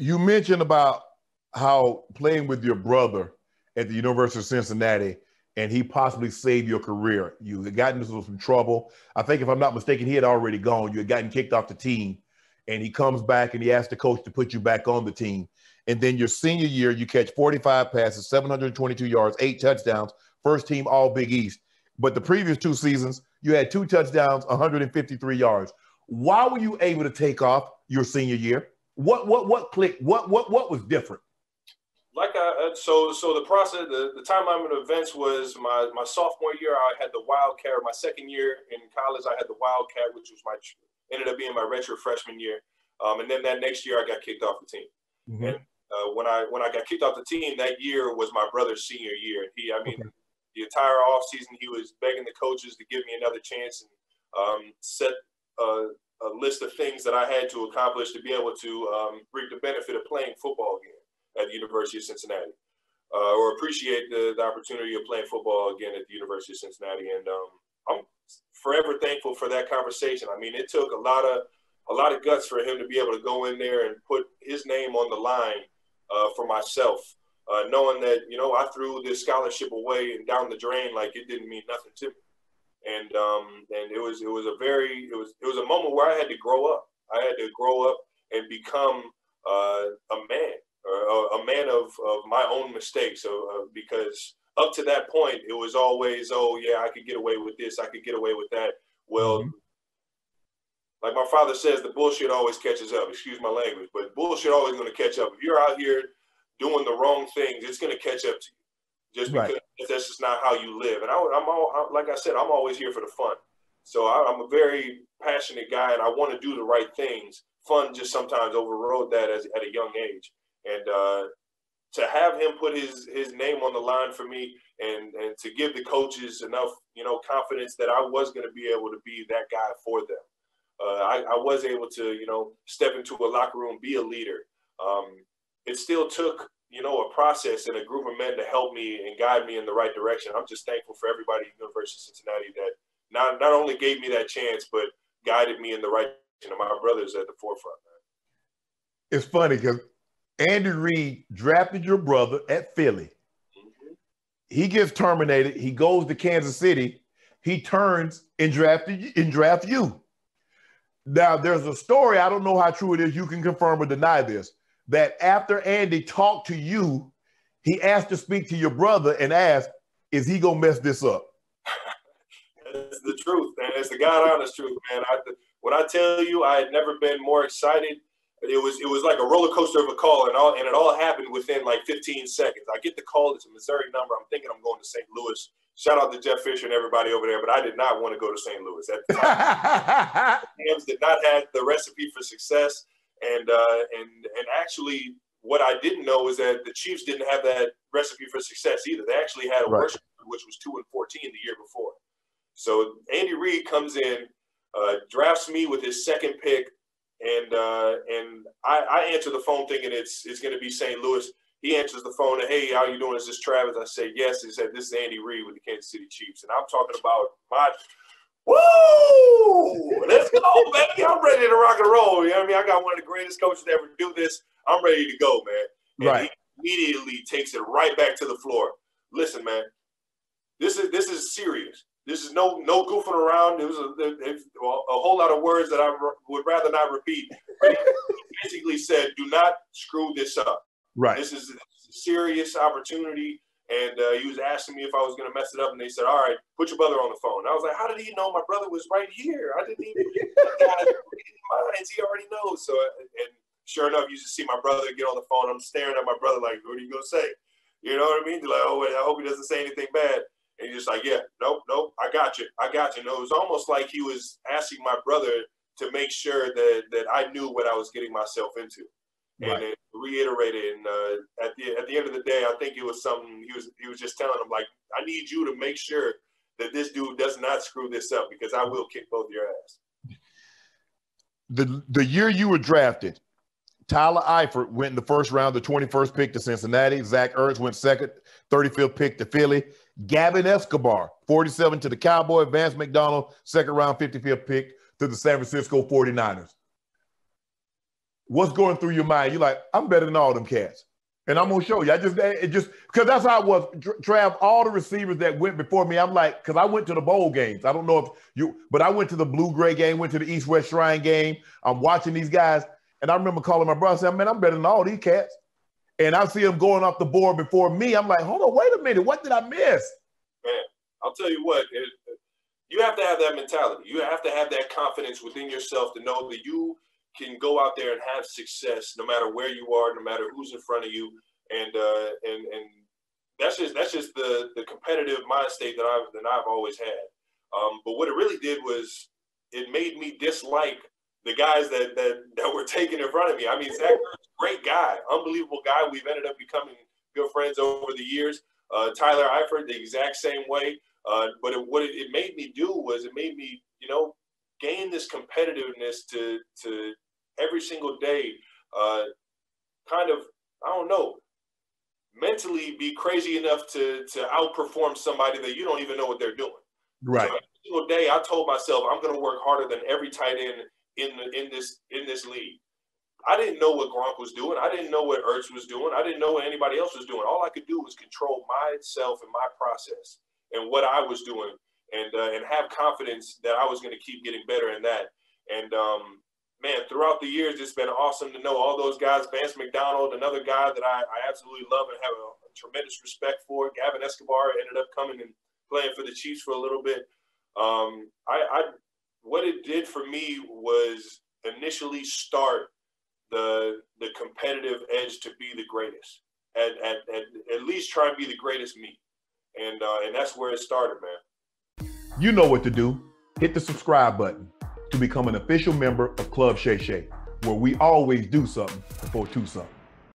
You mentioned about how playing with your brother at the University of Cincinnati and he possibly saved your career. You had gotten into some trouble. I think, if I'm not mistaken, he had already gone. You had gotten kicked off the team, and he comes back and he asked the coach to put you back on the team. And then your senior year, you catch 45 passes, 722 yards, eight touchdowns, first team All Big East. But the previous two seasons, you had two touchdowns, 153 yards. Why were you able to take off your senior year? What what what clicked? What what what was different? like I so so the process the, the timeline of events was my my sophomore year I had the wildcat my second year in college I had the wildcat which was my ended up being my retro freshman year um, and then that next year I got kicked off the team mm-hmm. and uh, when I when I got kicked off the team that year was my brother's senior year he I mean okay. the entire off season he was begging the coaches to give me another chance and um, set a, a, list of things that I had to accomplish to be able to um, reap the benefit of playing football again at the University of Cincinnati, uh, or appreciate the, the opportunity of playing football again at the University of Cincinnati. And um, I'm forever thankful for that conversation. I mean, it took a lot of a lot of guts for him to be able to go in there and put his name on the line uh, for myself, uh, knowing that you know I threw this scholarship away and down the drain like it didn't mean nothing to me. And um, and it was it was a very it was it was a moment where I had to grow up. I had to grow up and become uh, a man a, a man of, of my own mistakes. Uh, because up to that point, it was always, oh, yeah, I could get away with this, I could get away with that. Well, mm-hmm. like my father says, the bullshit always catches up. Excuse my language, but bullshit always going to catch up. If you're out here doing the wrong things, it's going to catch up to you just because right. that's just not how you live. And I, am all, like I said, I'm always here for the fun. So I, am a very passionate guy, and I want to do the right things. Fun just sometimes overrode that as, at a young age and uh, to have him put his his name on the line for me and and to give the coaches enough you know confidence that I was going to be able to be that guy for them. Uh, I, I, was able to you know step into a locker room, be a leader. Um, it still took you know a process and a group of men to help me and guide me in the right direction. I'm just thankful for everybody at University of Cincinnati that not not only gave me that chance but guided me in the right direction. And my brothers at the forefront. Man. It's funny because Andy Reid drafted your brother at Philly. Mm-hmm. He gets terminated. He goes to Kansas City. He turns and drafted and draft you. Now, there's a story. I don't know how true it is. You can confirm or deny this. That after Andy talked to you, he asked to speak to your brother and asked, "Is he gonna mess this up?" That's the truth, man. It's the God honest truth, man. I, when I tell you, I had never been more excited it was it was like a roller coaster of a call, and all and it all happened within like 15 seconds. I get the call; it's a Missouri number. I'm thinking I'm going to St. Louis. Shout out to Jeff Fisher and everybody over there, but I did not want to go to St. Louis at the time. Rams did not have the recipe for success, and uh, and and actually, what I didn't know is that the Chiefs didn't have that recipe for success either. They actually had a right. worship which was two and 14 the year before. So Andy Reid comes in, uh, drafts me with his second pick and uh, and I, I answer the phone thinking it's it's going to be St. Louis. He answers the phone and hey, how you doing? Is this Travis? I say yes. He said this is Andy Reid with the Kansas City Chiefs, and I'm talking about my. Woo! Let's go, baby! I'm ready to rock and roll. You know what I mean? I got one of the greatest coaches to ever do this. I'm ready to go, man. And right. He immediately takes it right back to the floor. Listen, man, this is this is serious. This is no no goofing around. It was a, a, a whole lot of words that I would rather not repeat. basically said, "Do not screw this up. Right. This is a serious opportunity." And uh, he was asking me if I was going to mess it up, and they said, "All right, put your brother on the phone." And I was like, "How did he know my brother was right here? I didn't even minds. He already knows." So, and sure enough, you just see my brother get on the phone. I'm staring at my brother like, "What are you going to say?" You know what I mean? Like, oh, I hope he doesn't say anything bad. And he's just like, yeah, nope, nope, I got you, I got you. No, it was almost like he was asking my brother to make sure that that I knew what I was getting myself into, right. and it reiterated. And uh, at the at the end of the day, I think it was something he was he was just telling him like, I need you to make sure that this dude does not screw this up because I will kick both your ass. The the year you were drafted, Tyler Eifert went in the first round, the 21st pick to Cincinnati. Zach Ertz went second, 35th pick to Philly. Gavin Escobar, 47 to the Cowboy. Vance McDonald, second round, 55th pick to the San Francisco 49ers. What's going through your mind? You're like, I'm better than all them cats. And I'm gonna show you. I just it just because that's how it was. Trav, all the receivers that went before me, I'm like, because I went to the bowl games. I don't know if you, but I went to the blue gray game, went to the East West Shrine game. I'm watching these guys, and I remember calling my brother, saying, "Man, I'm better than all these cats." And I see them going off the board before me. I'm like, hold on, wait a minute, what did I miss? Man, I'll tell you what, it, you have to have that mentality. You have to have that confidence within yourself to know that you can go out there and have success no matter where you are, no matter who's in front of you, and uh, and and that's just that's just the the competitive mind state that I've that I've always had. Um, but what it really did was it made me dislike the guys that that that were taken in front of me. I mean, Zach, great guy, unbelievable guy. We've ended up becoming good friends over the years. Uh, Tyler Eifert, the exact same way. Uh, but it, what it, it, made me do was it made me, you know, gain this competitiveness to to every single day, uh, kind of, I don't know, mentally be crazy enough to to outperform somebody that you don't even know what they're doing. Right. So every single day, I told myself I'm going to work harder than every tight end in the, in this in this league. I didn't know what Gronk was doing. I didn't know what Ertz was doing. I didn't know what anybody else was doing. All I could do was control myself and my process and what I was doing, and uh, and have confidence that I was going to keep getting better in that. And um, man, throughout the years, it's been awesome to know all those guys. Vance McDonald, another guy that I, I absolutely love and have a, a, tremendous respect for. Gavin Escobar ended up coming and playing for the Chiefs for a little bit. Um, I, I what it did for me was initially start the the competitive edge to be the greatest. At, at, at, at least try and be the greatest me and uh, and that's where it started, man. You know what to do. Hit the subscribe button to become an official member of Club Shay Shay, where we always do something for two something.